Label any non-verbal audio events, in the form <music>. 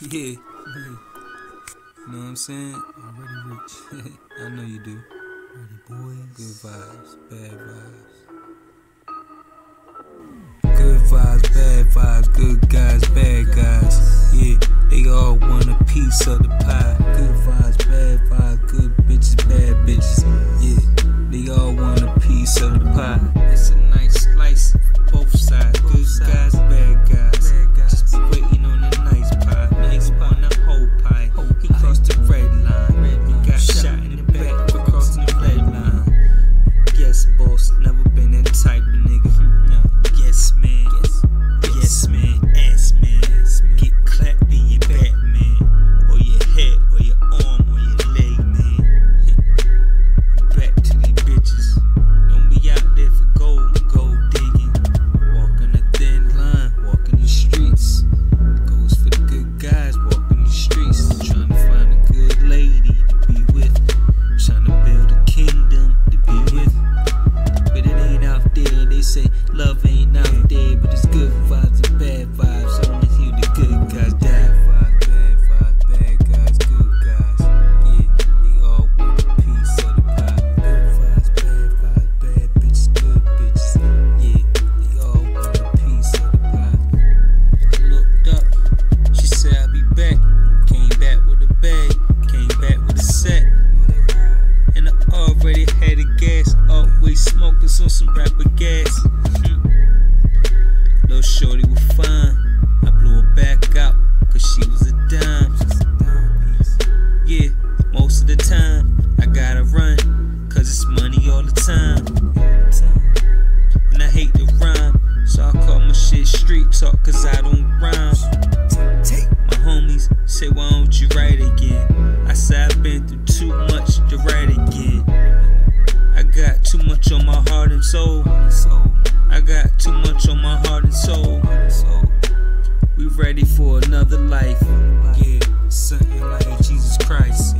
Yeah. You know what I'm saying? Already rich. <laughs> I know you do. Ready boys. Good vibes, bad vibes. Good vibes, bad vibes, good guys, bad guys. Yeah, they all want a piece of the Love ain't nothing. focus on some rapper gas. Little shorty was fine. I blew her back out, cause she was a dime. Yeah, most of the time, I gotta run, cause it's money all the time. And I hate to rhyme, so I call my shit street talk, cause I don't rhyme. My homies say, well, soul. I got too much on my heart and soul. We ready for another life. Yeah, something like Jesus Christ.